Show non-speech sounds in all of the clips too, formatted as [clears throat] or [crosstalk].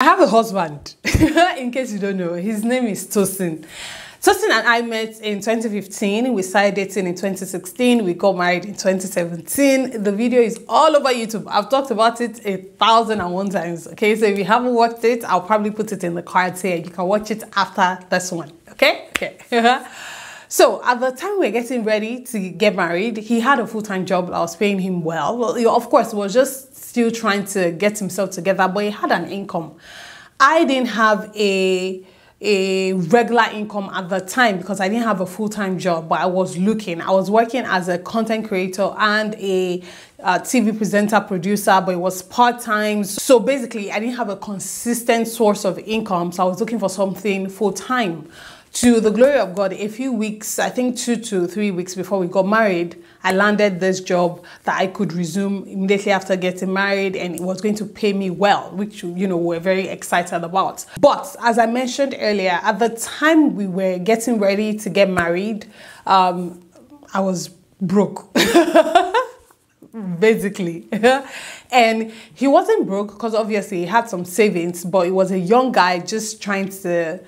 I have a husband, [laughs] in case you don't know. His name is Tosin. Tosin and I met in 2015. We started dating in 2016. We got married in 2017. The video is all over YouTube. I've talked about it a thousand and one times. Okay, so if you haven't watched it, I'll probably put it in the cards here. You can watch it after this one. Okay? Okay. [laughs] So at the time we were getting ready to get married, he had a full-time job I was paying him well. Well, of course, he was just still trying to get himself together, but he had an income. I didn't have a a regular income at the time because I didn't have a full-time job, but I was looking. I was working as a content creator and a uh, TV presenter, producer, but it was part-time. So basically, I didn't have a consistent source of income, so I was looking for something full-time to the glory of God, a few weeks, I think two to three weeks before we got married, I landed this job that I could resume immediately after getting married and it was going to pay me well, which, you know, we're very excited about. But as I mentioned earlier, at the time we were getting ready to get married, um, I was broke. [laughs] basically. [laughs] and he wasn't broke because obviously he had some savings, but he was a young guy just trying to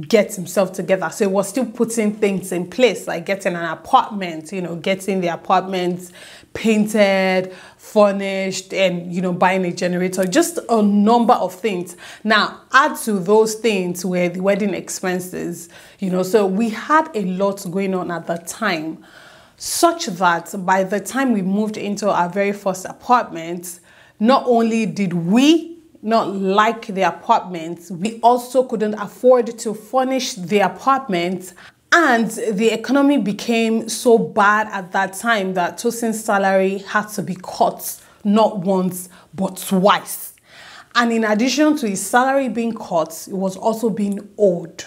get himself together. So he was still putting things in place, like getting an apartment, you know, getting the apartment painted, furnished, and, you know, buying a generator, just a number of things. Now, add to those things were the wedding expenses, you know, so we had a lot going on at the time, such that by the time we moved into our very first apartment, not only did we not like the apartment. We also couldn't afford to furnish the apartment and the economy became so bad at that time that Tosin's salary had to be cut not once but twice. And in addition to his salary being cut, it was also being owed.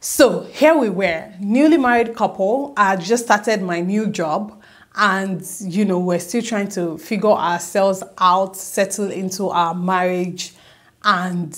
So here we were, newly married couple. I had just started my new job and you know we're still trying to figure ourselves out settle into our marriage and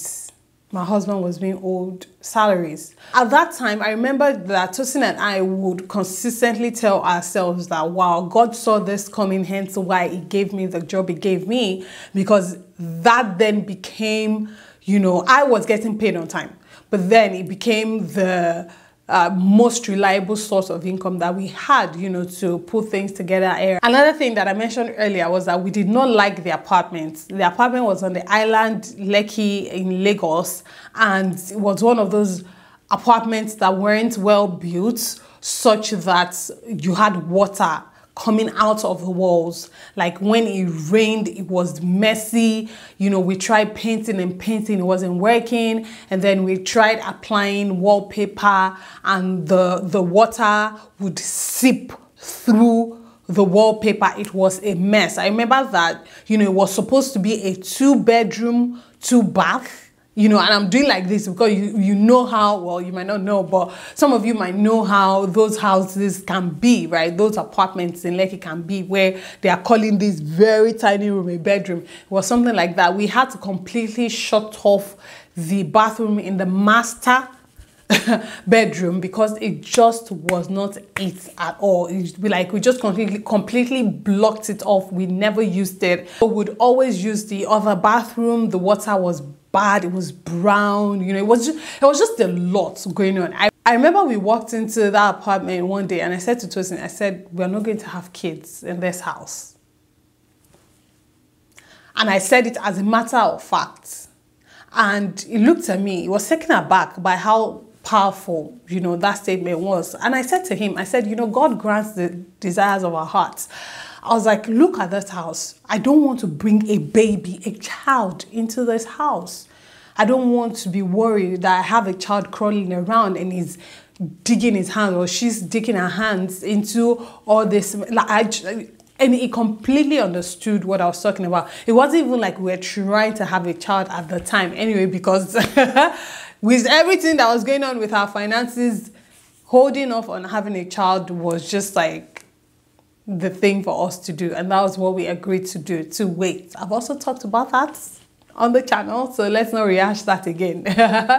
my husband was being owed salaries. At that time, I remember that Tosin and I would consistently tell ourselves that, wow, God saw this coming, hence why He gave me the job He gave me, because that then became, you know, I was getting paid on time, but then it became the uh, most reliable source of income that we had, you know, to put things together here. Another thing that I mentioned earlier was that we did not like the apartment. The apartment was on the island Lekki in Lagos and it was one of those apartments that weren't well built such that you had water coming out of the walls. Like when it rained, it was messy. You know, we tried painting and painting, it wasn't working. And then we tried applying wallpaper and the, the water would seep through the wallpaper. It was a mess. I remember that, you know, it was supposed to be a two bedroom, two bath you know, and I'm doing like this because you, you know how, well, you might not know, but some of you might know how those houses can be, right? Those apartments in Lekki can be where they are calling this very tiny room a bedroom. Was something like that. We had to completely shut off the bathroom in the master [laughs] bedroom because it just was not it at all. Like we just completely completely blocked it off. We never used it. We would always use the other bathroom. The water was bad, it was brown, you know, it was just, it was just a lot going on. I, I remember we walked into that apartment one day and I said to Tosin, I said, we're not going to have kids in this house. And I said it as a matter of fact. And he looked at me, he was taken aback by how powerful, you know, that statement was. And I said to him, I said, you know, God grants the desires of our hearts. I was like, look at this house. I don't want to bring a baby, a child into this house. I don't want to be worried that I have a child crawling around and he's digging his hands or she's digging her hands into all this. Like, I, and he completely understood what I was talking about. It wasn't even like we were trying to have a child at the time anyway, because [laughs] with everything that was going on with our finances, holding off on having a child was just like the thing for us to do. And that was what we agreed to do, to wait. I've also talked about that on the channel, so let's not rehash that again.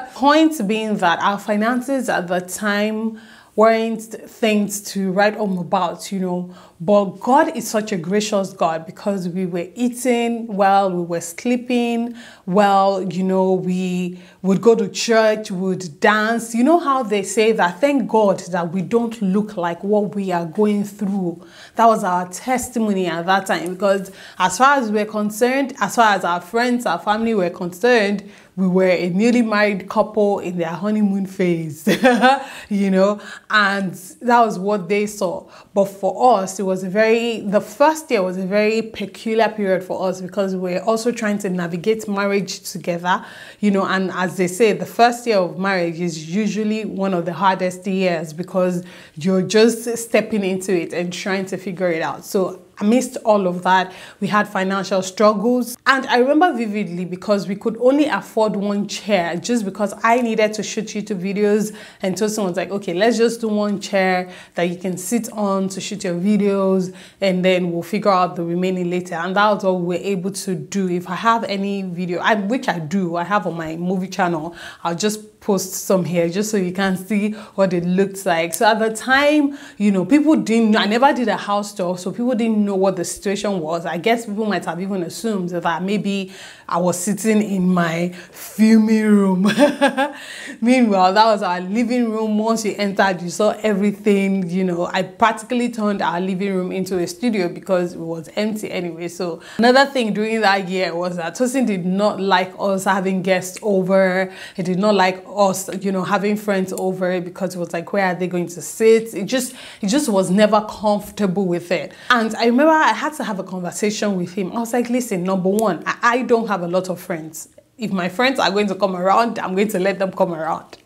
[laughs] Point being that our finances at the time weren't things to write home about, you know. But God is such a gracious God because we were eating well, we were sleeping well, you know, we would go to church, would dance. You know how they say that thank God that we don't look like what we are going through. That was our testimony at that time because as far as we're concerned, as far as our friends, our family were concerned, we were a newly married couple in their honeymoon phase, [laughs] you know, and that was what they saw. But for us, it was a very, the first year was a very peculiar period for us because we are also trying to navigate marriage together, you know, and as they say, the first year of marriage is usually one of the hardest years because you're just stepping into it and trying to figure it out. So amidst all of that, we had financial struggles. And I remember vividly because we could only afford one chair just because I needed to shoot YouTube videos. And Tosin was like, okay, let's just do one chair that you can sit on to shoot your videos and then we'll figure out the remaining later. And that was what we were able to do. If I have any video, I, which I do, I have on my movie channel, I'll just post some here just so you can see what it looks like. So at the time, you know, people didn't, I never did a house tour, so people didn't know what the situation was. I guess people might have even assumed that maybe I was sitting in my filming room. [laughs] Meanwhile, that was our living room. Once you entered, you saw everything, you know, I practically turned our living room into a studio because it was empty anyway. So another thing during that year was that Tosin did not like us having guests over. He did not like us, you know, having friends over because it was like, where are they going to sit? It just, it just was never comfortable with it. And I remember I had to have a conversation with him. I was like, listen, number one, I, I don't have a lot of friends. If my friends are going to come around, I'm going to let them come around.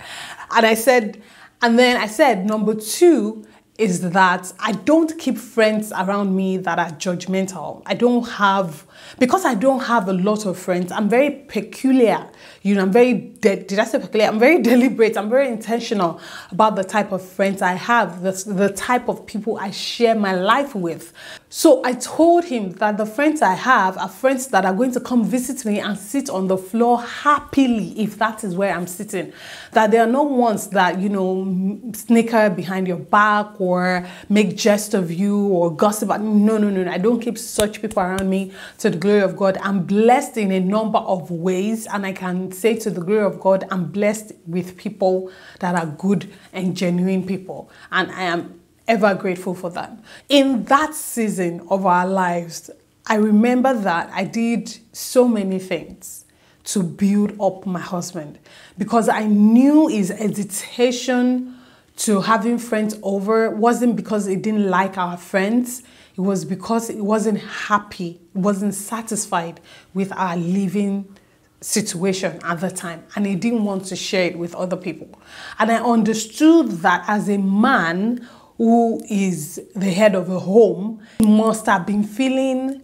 And I said, and then I said, number two, is that I don't keep friends around me that are judgmental. I don't have, because I don't have a lot of friends, I'm very peculiar. You know, I'm very, did I say peculiar? I'm very [laughs] deliberate. I'm very intentional about the type of friends I have, the, the type of people I share my life with. So I told him that the friends I have are friends that are going to come visit me and sit on the floor happily if that is where I'm sitting. That they are not ones that, you know, snicker behind your back or make jest of you or gossip. No, no, no, no. I don't keep such people around me to the glory of God. I'm blessed in a number of ways and I can say to the glory of God, I'm blessed with people that are good and genuine people. And I am ever grateful for that. In that season of our lives, I remember that I did so many things to build up my husband because I knew his hesitation to having friends over wasn't because he didn't like our friends. It was because he wasn't happy, wasn't satisfied with our living situation at the time and he didn't want to share it with other people. And I understood that as a man who is the head of a home he must have been feeling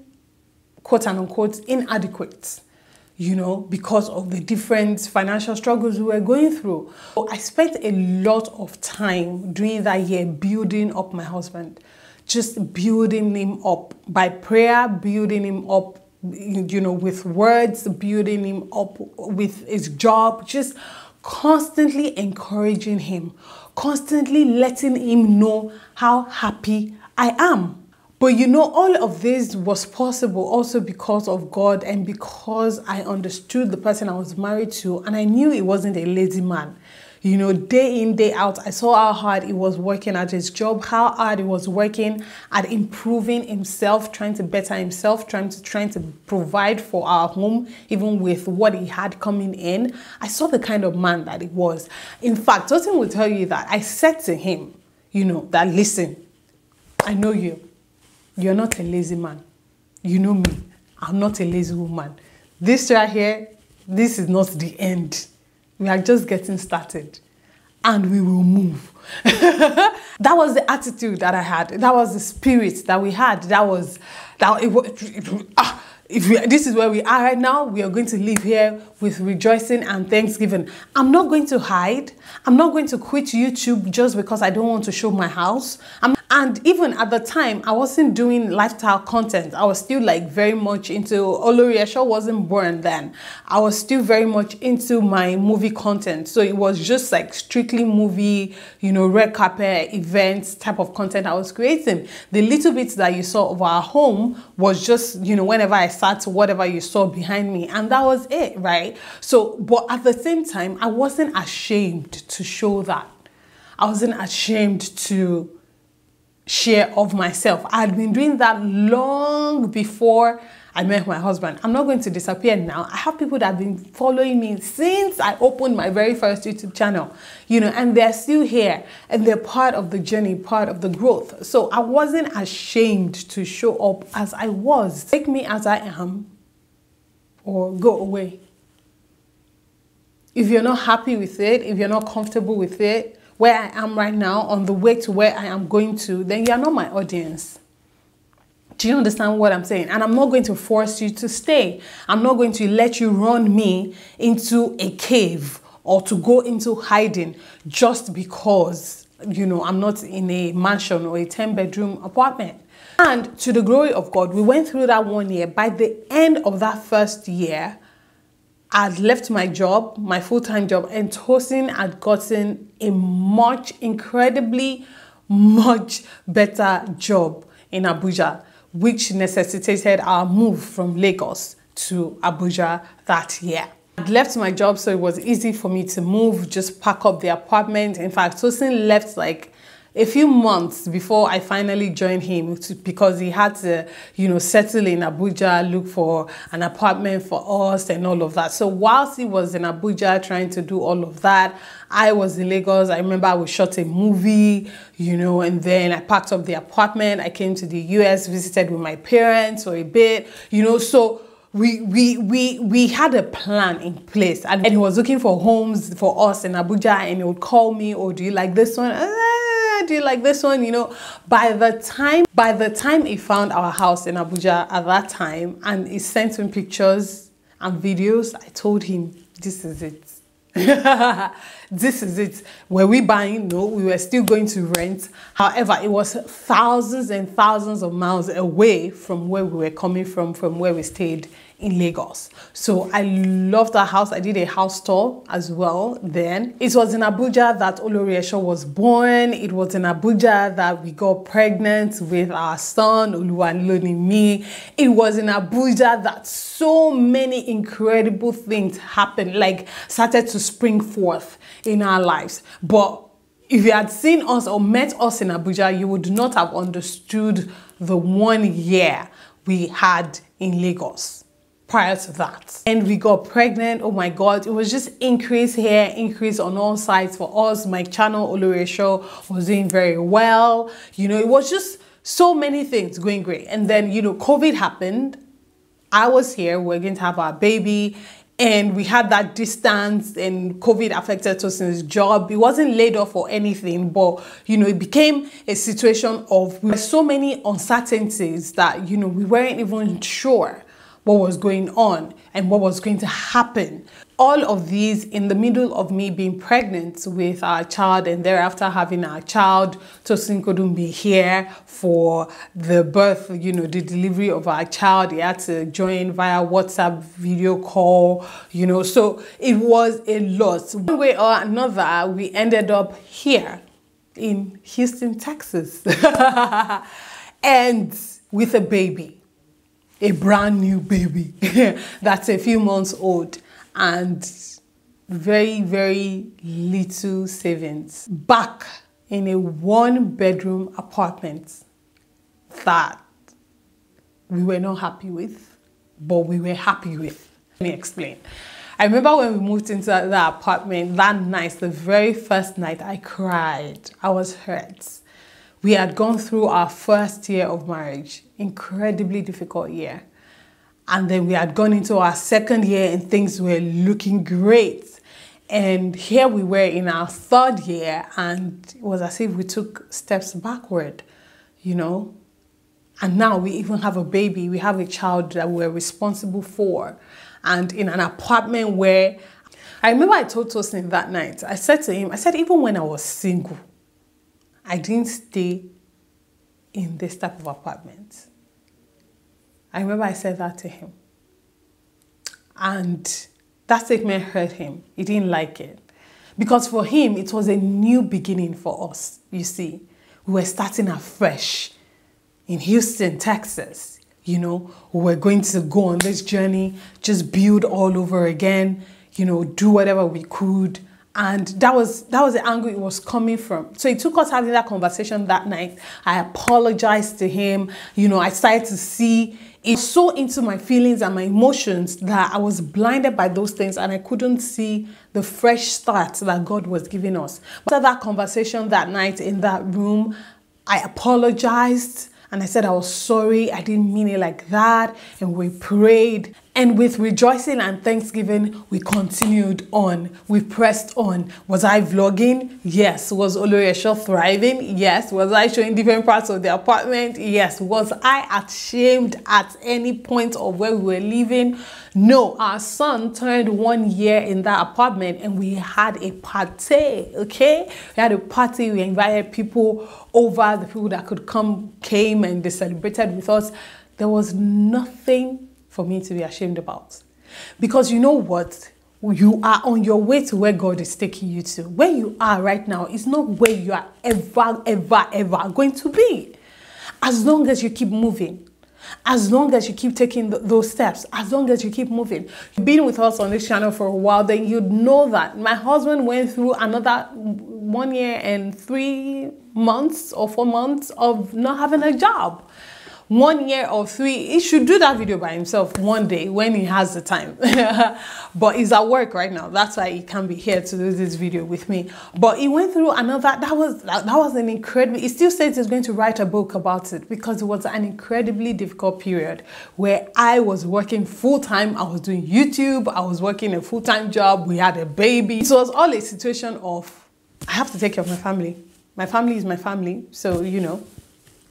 quote unquote inadequate you know, because of the different financial struggles we were going through. So I spent a lot of time during that year building up my husband, just building him up by prayer, building him up, you know, with words, building him up with his job, just constantly encouraging him, constantly letting him know how happy I am. But you know, all of this was possible also because of God and because I understood the person I was married to and I knew he wasn't a lazy man. You know, day in, day out, I saw how hard he was working at his job, how hard he was working at improving himself, trying to better himself, trying to trying to provide for our home, even with what he had coming in. I saw the kind of man that he was. In fact, Tosin will tell you that I said to him, you know, that listen, I know you. You're not a lazy man. You know me. I'm not a lazy woman. This right here, this is not the end. We are just getting started and we will move. [laughs] that was the attitude that I had. That was the spirit that we had. That was that it, it, ah, if we, this is where we are right now, we are going to live here with rejoicing and thanksgiving. I'm not going to hide. I'm not going to quit YouTube just because I don't want to show my house. I'm, and even at the time, I wasn't doing lifestyle content. I was still like very much into Olori wasn't born then. I was still very much into my movie content. So it was just like strictly movie, you know, red carpet events type of content I was creating. The little bits that you saw of our home was just, you know, whenever I sat, whatever you saw behind me. And that was it, right? So, but at the same time, I wasn't ashamed to show that. I wasn't ashamed to share of myself. I had been doing that long before I met my husband. I'm not going to disappear now. I have people that have been following me since I opened my very first YouTube channel, you know, and they're still here and they're part of the journey, part of the growth. So I wasn't ashamed to show up as I was. Take me as I am or go away. If you're not happy with it, if you're not comfortable with it, where I am right now, on the way to where I am going to, then you're not my audience. Do you understand what I'm saying? And I'm not going to force you to stay. I'm not going to let you run me into a cave or to go into hiding just because, you know, I'm not in a mansion or a 10 bedroom apartment. And to the glory of God, we went through that one year. By the end of that first year, I'd left my job, my full-time job, and Tosin had gotten a much, incredibly much better job in Abuja, which necessitated our move from Lagos to Abuja that year. I'd left my job, so it was easy for me to move, just pack up the apartment. In fact, Tosin left like a few months before I finally joined him to, because he had to, you know, settle in Abuja, look for an apartment for us and all of that. So whilst he was in Abuja trying to do all of that, I was in Lagos. I remember we shot a movie, you know, and then I packed up the apartment. I came to the US, visited with my parents for a bit, you know, so we we we we had a plan in place and, and he was looking for homes for us in Abuja and he would call me, or oh, do you like this one? Do you like this one? You know, by the time by the time he found our house in Abuja at that time and he sent me pictures and videos, I told him this is it. [laughs] this is it. Were we buying? No, we were still going to rent. However, it was thousands and thousands of miles away from where we were coming from, from where we stayed in Lagos. So I love that house. I did a house tour as well then. It was in Abuja that Olori was born. It was in Abuja that we got pregnant with our son, Me. It was in Abuja that so many incredible things happened, like started to spring forth in our lives. But if you had seen us or met us in Abuja, you would not have understood the one year we had in Lagos prior to that. And we got pregnant. Oh my God. It was just increase here, increase on all sides for us. My channel, Olori Esho, was doing very well. You know, it was just so many things going great. And then, you know, COVID happened. I was here. We we're going to have our baby and we had that distance and covid affected Tosin's job he wasn't laid off or anything but you know it became a situation of so many uncertainties that you know we weren't even sure what was going on and what was going to happen. All of these in the middle of me being pregnant with our child and thereafter having our child, Tosin couldn't be here for the birth, you know, the delivery of our child. He had to join via WhatsApp video call, you know, so it was a lot. One way or another, we ended up here in Houston, Texas, [laughs] and with a baby a brand new baby [laughs] that's a few months old and very, very little savings back in a one bedroom apartment that we were not happy with, but we were happy with. Let me explain. I remember when we moved into that apartment that night, the very first night, I cried. I was hurt. We had gone through our first year of marriage, incredibly difficult year. And then we had gone into our second year and things were looking great. And here we were in our third year and it was as if we took steps backward, you know. And now we even have a baby, we have a child that we're responsible for. And in an apartment where I remember I told Tosin that night, I said to him, I said, even when I was single, I didn't stay in this type of apartment. I remember I said that to him. And that statement hurt him. He didn't like it. Because for him, it was a new beginning for us, you see. We were starting afresh in Houston, Texas. You know, we were going to go on this journey, just build all over again, you know, do whatever we could. And that was that was the angle it was coming from. So it took us having that conversation that night. I apologized to him. You know, I started to see it so into my feelings and my emotions that I was blinded by those things and I couldn't see the fresh start that God was giving us. After that conversation that night in that room, I apologized and I said I was sorry, I didn't mean it like that. And we prayed. And with rejoicing and thanksgiving, we continued on. We pressed on. Was I vlogging? Yes. Was Olori Esho thriving? Yes. Was I showing different parts of the apartment? Yes. Was I ashamed at any point of where we were living? No. Our son turned one year in that apartment and we had a party, okay? We had a party. We invited people over. The people that could come came and they celebrated with us. There was nothing for me to be ashamed about. Because you know what? You are on your way to where God is taking you to. Where you are right now is not where you are ever, ever, ever going to be. As long as you keep moving, as long as you keep taking th those steps, as long as you keep moving. You've been with us on this channel for a while, then you'd know that my husband went through another one year and three months or four months of not having a job one year or three, he should do that video by himself one day when he has the time. [laughs] but he's at work right now. That's why he can't be here to do this video with me. But he went through another, that was, that, that was an incredible, he still says he's going to write a book about it because it was an incredibly difficult period where I was working full time. I was doing YouTube. I was working a full time job. We had a baby. So it was all a situation of, I have to take care of my family. My family is my family. So, you know,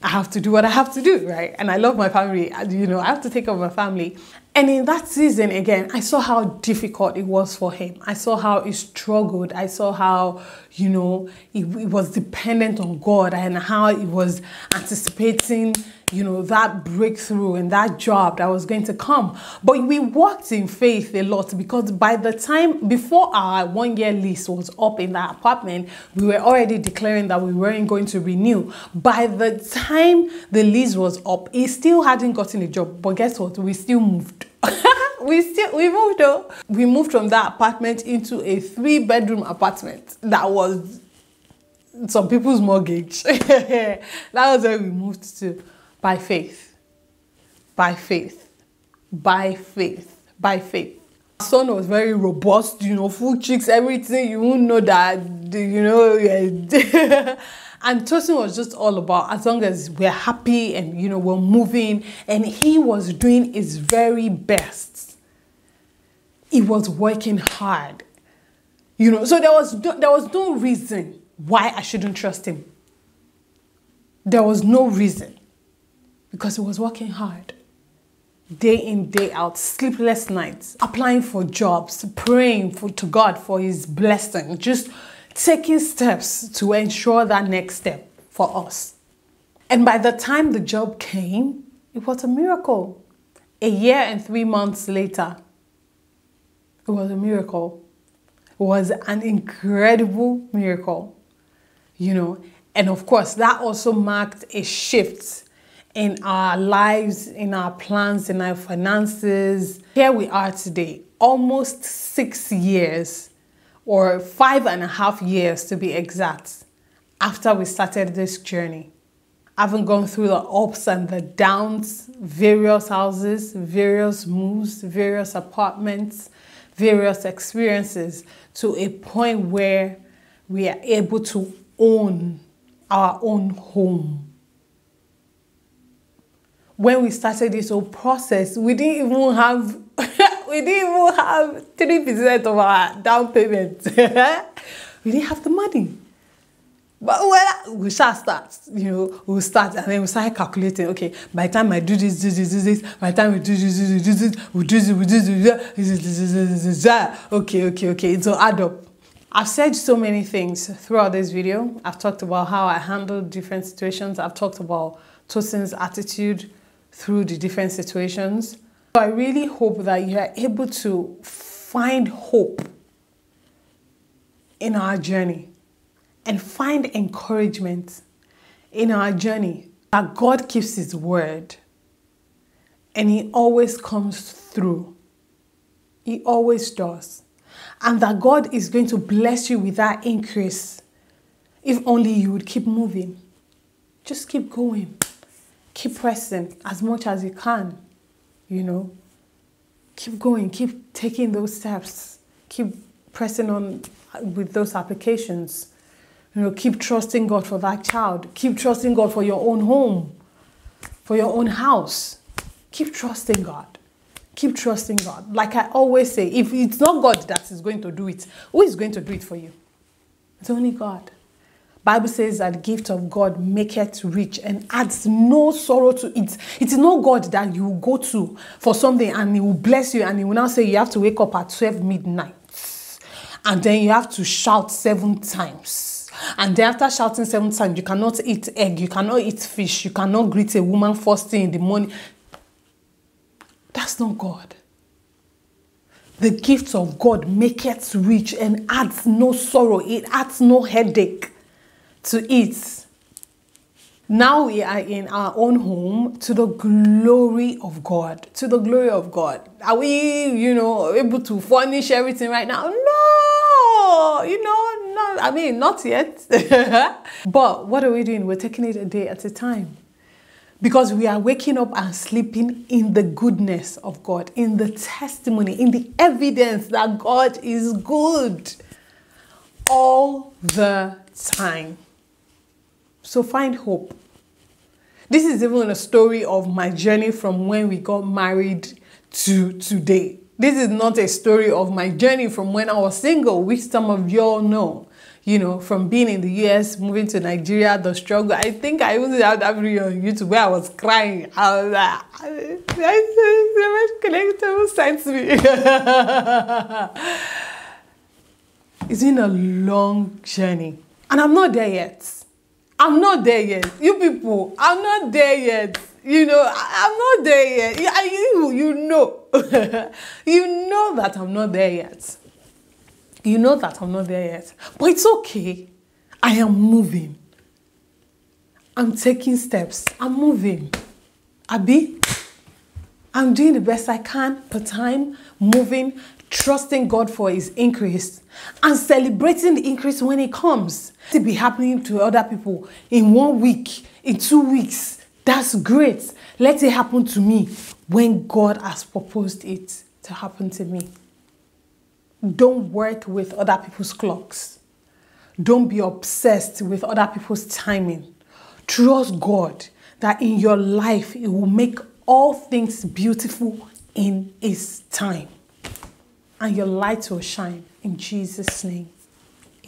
I have to do what I have to do, right? And I love my family. You know, I have to take care of my family. And in that season, again, I saw how difficult it was for him. I saw how he struggled. I saw how, you know, he was dependent on God and how he was anticipating you know, that breakthrough and that job that was going to come. But we walked in faith a lot because by the time before our one year lease was up in that apartment, we were already declaring that we weren't going to renew. By the time the lease was up, he still hadn't gotten a job. But guess what? We still moved. [laughs] we still we moved though. We moved from that apartment into a three bedroom apartment that was some people's mortgage. [laughs] that was where we moved to by faith, by faith, by faith, by faith. My son was very robust, you know, full cheeks, everything. You won't know that, you know. [laughs] and Tosin was just all about as long as we're happy and you know we're moving, and he was doing his very best. He was working hard, you know. So there was no, there was no reason why I shouldn't trust him. There was no reason because he was working hard day in day out sleepless nights applying for jobs praying for to god for his blessing just taking steps to ensure that next step for us and by the time the job came it was a miracle a year and three months later it was a miracle it was an incredible miracle you know and of course that also marked a shift in our lives, in our plans, in our finances. Here we are today, almost six years or five and a half years to be exact after we started this journey. Having gone through the ups and the downs, various houses, various moves, various apartments, various experiences to a point where we are able to own our own home when we started this whole process, we didn't even have [laughs] we didn't even have three percent of our down payment. [laughs] we didn't have the money. But well, we shall start, you know, we'll start and then we start calculating, okay, by the time I do this, this, this, this, this, by the time we do this, this, this, this, we do this, we do this, we do this, okay, okay, okay, it'll add up. I've said so many things throughout this video. I've talked about how I handle different situations. I've talked about Tosin's attitude through the different situations. So I really hope that you are able to find hope in our journey and find encouragement in our journey that God keeps His word and He always comes through. He always does. And that God is going to bless you with that increase if only you would keep moving. Just keep going. Keep pressing as much as you can, you know. Keep going, keep taking those steps. Keep pressing on with those applications you know, keep trusting God for that child. Keep trusting God for your own home, for your own house. Keep trusting God. Keep trusting God. Like I always say, if it's not God that is going to do it, who is going to do it for you? It's only God. Bible says that gift of God maketh rich and adds no sorrow to it. It is not God that you go to for something and he will bless you and he will now say you have to wake up at 12 midnight and then you have to shout seven times and then after shouting seven times, you cannot eat egg, you cannot eat fish, you cannot greet a woman first thing in the morning. That's not God. The gift of God maketh rich and adds no sorrow, it adds no headache to it. Now we are in our own home to the glory of God. To the glory of God. Are we, you know, able to furnish everything right now? No! You know, not, I mean, not yet. [laughs] but what are we doing? We're taking it a day at a time. Because we are waking up and sleeping in the goodness of God, in the testimony, in the evidence that God is good all the time. So find hope. This is even a story of my journey from when we got married to today. This is not a story of my journey from when I was single, which some of y'all know you know, from being in the US, moving to Nigeria, the struggle. I think I even had that video on YouTube where I was crying. I was like, so much connectable connected sent me. [laughs] it's been a long journey. And I'm not there yet. I'm not there yet. You people, I'm not there yet. You know, I'm not there yet. You, you know. [laughs] you know that I'm not there yet. You know that I'm not there yet. But it's okay. I am moving. I'm taking steps. I'm moving. Abi, I'm doing the best I can per time, moving, trusting God for his increase, and celebrating the increase when it comes. To be happening to other people in one week, in two weeks. That's great. Let it happen to me when God has proposed it to happen to me. Don't work with other people's clocks. Don't be obsessed with other people's timing. Trust God that in your life, He will make all things beautiful in His time. And your light will shine in Jesus' name.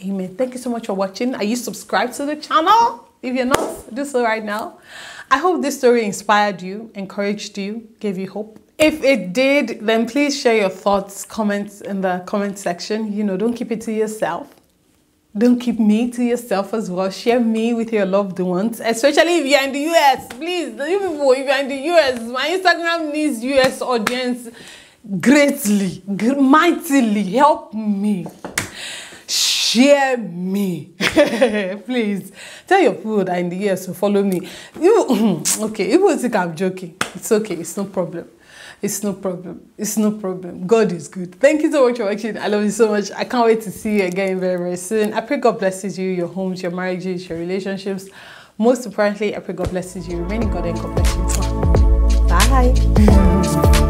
Amen. Thank you so much for watching. Are you subscribed to the channel? If you're not, do so right now. I hope this story inspired you, encouraged you, gave you hope. If it did, then please share your thoughts, comments in the comment section. You know, don't keep it to yourself. Don't keep me to yourself as well. Share me with your loved ones, especially if you're in the US. Please, you people, if you're in the US, my Instagram needs US audience greatly, mightily. Help me. Share me. [laughs] Please. Tell your people that in the US to follow me. You, [clears throat] okay, people think I'm joking. It's okay, it's no problem. It's no problem. It's no problem. God is good. Thank you so much for watching. I love you so much. I can't wait to see you again very, very soon. I pray God blesses you, your homes, your marriages, your relationships. Most importantly, I pray God blesses you. Remaining God and God bless you. Bye. [laughs]